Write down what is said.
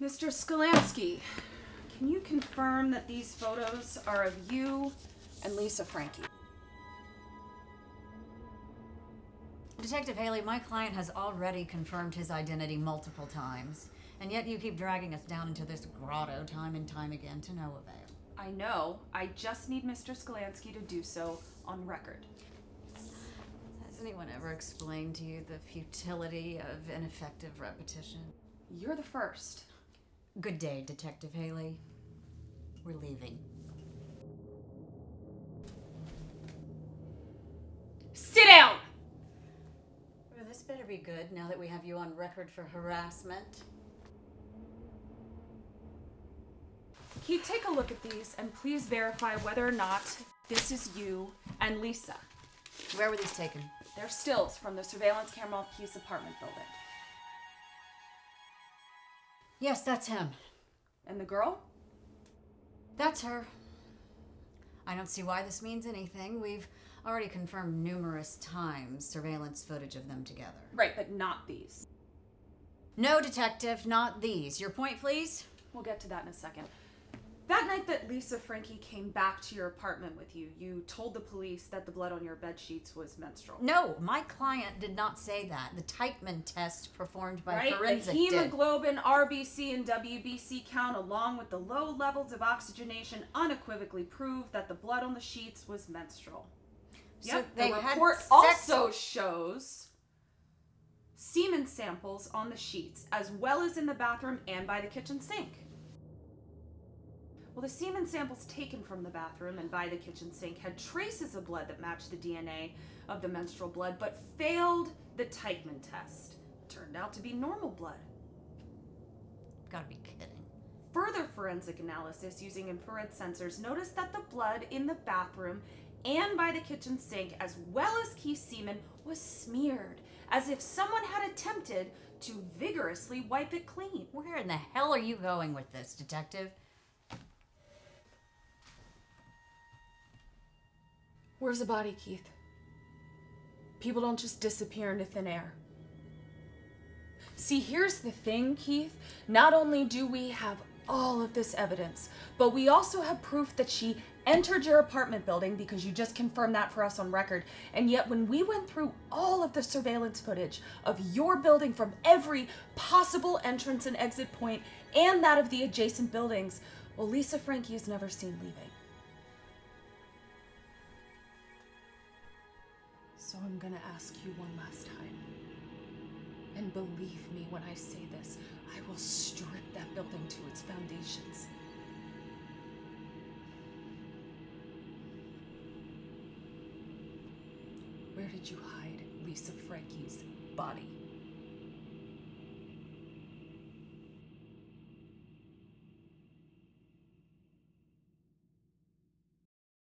Mr. Skolansky, can you confirm that these photos are of you and Lisa Frankie? Detective Hayley, my client has already confirmed his identity multiple times, and yet you keep dragging us down into this grotto time and time again to no avail. I know. I just need Mr. Skolansky to do so on record. Has anyone ever explained to you the futility of ineffective repetition? You're the first. Good day, Detective Hayley. We're leaving. Sit down! Well, this better be good now that we have you on record for harassment. Keith, take a look at these and please verify whether or not this is you and Lisa. Where were these taken? They're stills from the surveillance camera off Keith's apartment building. Yes, that's him. And the girl? That's her. I don't see why this means anything. We've already confirmed numerous times surveillance footage of them together. Right, but not these. No, Detective, not these. Your point, please? We'll get to that in a second. That night that Lisa Frankie came back to your apartment with you, you told the police that the blood on your bed sheets was menstrual. No, my client did not say that. The Teichmann test performed by right? forensic the did. hemoglobin, RBC, and WBC count, along with the low levels of oxygenation, unequivocally proved that the blood on the sheets was menstrual. So yep. they the had report also shows semen samples on the sheets, as well as in the bathroom and by the kitchen sink. Well, the semen samples taken from the bathroom and by the kitchen sink had traces of blood that matched the DNA of the menstrual blood, but failed the Teichmann test. Turned out to be normal blood. Gotta be kidding. Further forensic analysis using infrared sensors noticed that the blood in the bathroom and by the kitchen sink, as well as Keith's semen, was smeared, as if someone had attempted to vigorously wipe it clean. Where in the hell are you going with this, Detective? Where's the body, Keith? People don't just disappear into thin air. See, here's the thing, Keith. Not only do we have all of this evidence, but we also have proof that she entered your apartment building because you just confirmed that for us on record. And yet, when we went through all of the surveillance footage of your building from every possible entrance and exit point and that of the adjacent buildings, well, Lisa Frankie is never seen leaving. So I'm gonna ask you one last time. And believe me when I say this, I will strip that building to its foundations. Where did you hide Lisa Frankie's body?